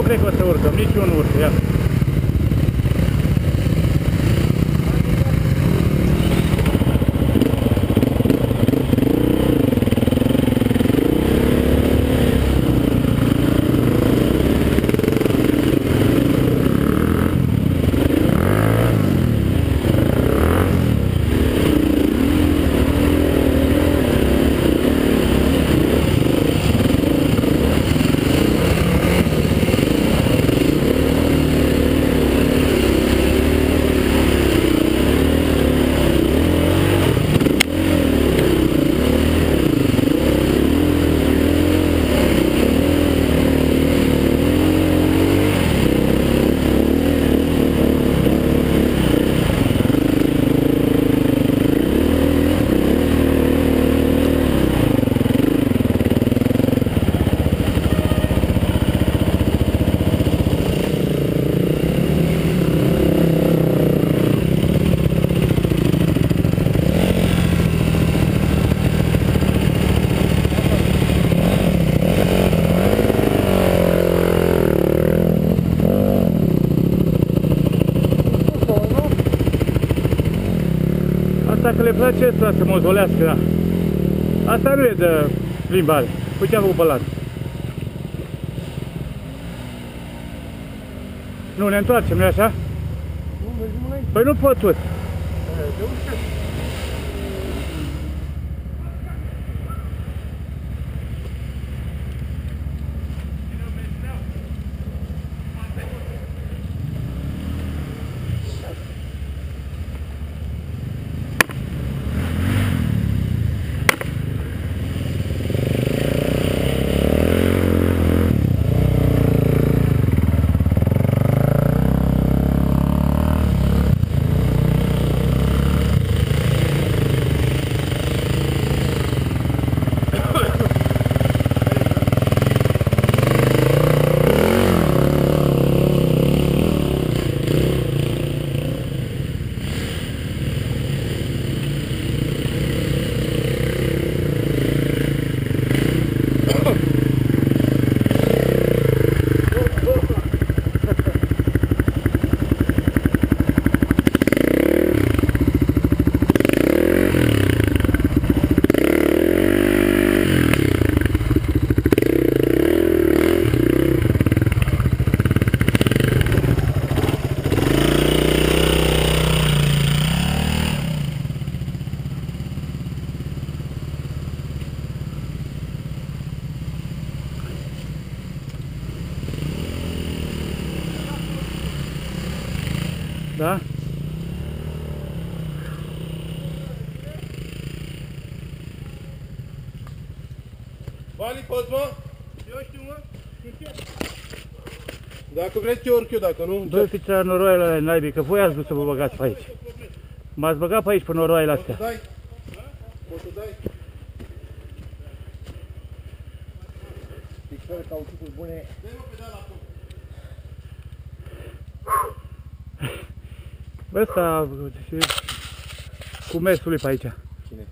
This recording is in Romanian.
Nu cred că o să urcăm, nici eu nu urcă, ia. Asta că le place asta să mozolească, da. Asta nu e de plimbare. Uite am făcut pe lat. Nu, ne întoarcem, nu așa? Nu, mergem înainte. Păi nu pot tot. De unde? Da? Banii poți, mă? Eu știu, mă. Dacă vreți, eu urc eu, dacă nu... Băi, fiți la noroaiele alea naibii, că voi ați vrut să vă băgați pe aici. M-ați băgat pe aici, pe noroaiele astea. Dai? Poți să dai? Picioare cauciucuri bune. Bă, ăsta, cu mersul pe aici. Cine?